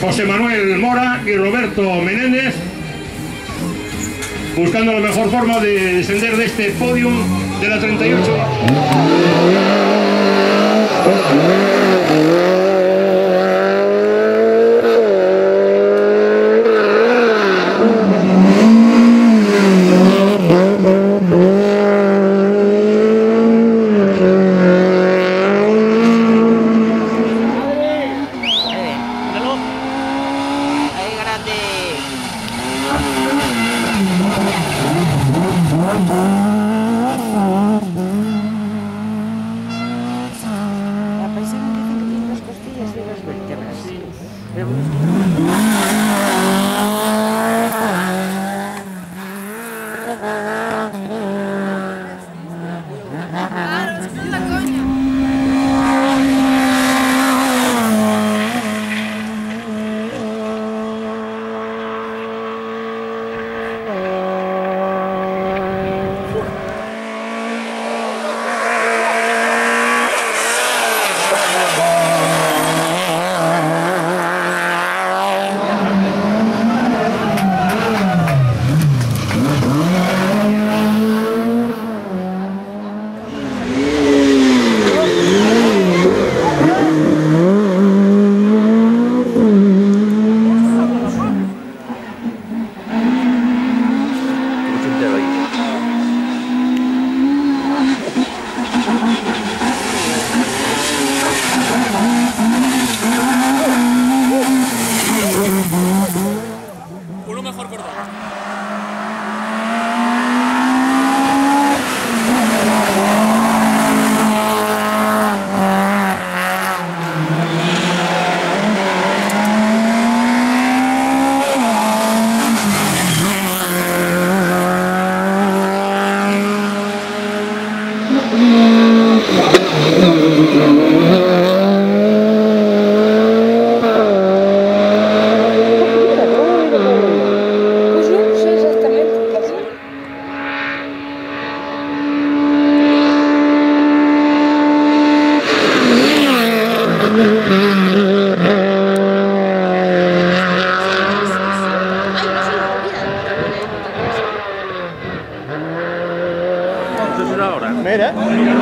José Manuel Mora y Roberto Menéndez, buscando la mejor forma de descender de este podium de la 38. pelos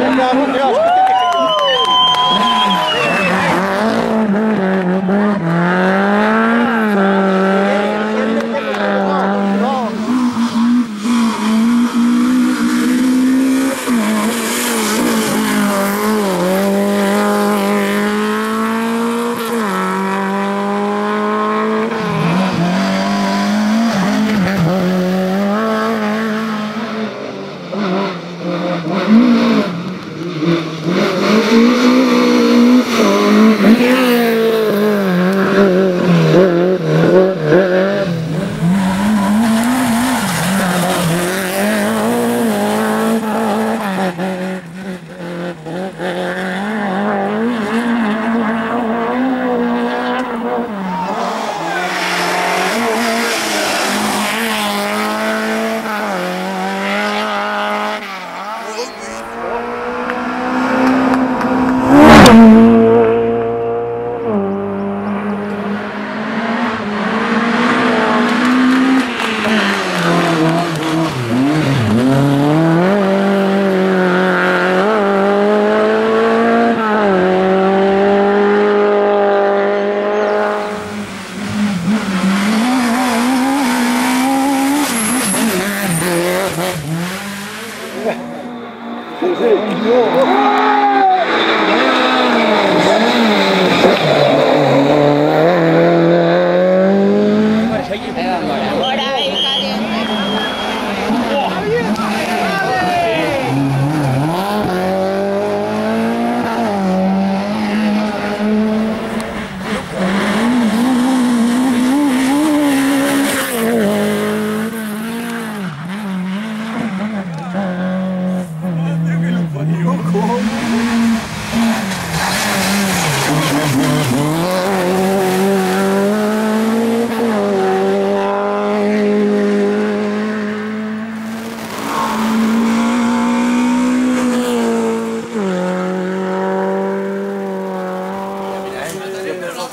Obrigado, Deus. sí.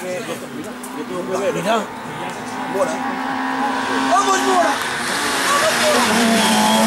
Mira. Mora. ¡Vamos, Mora! ¡Vamos, Mora!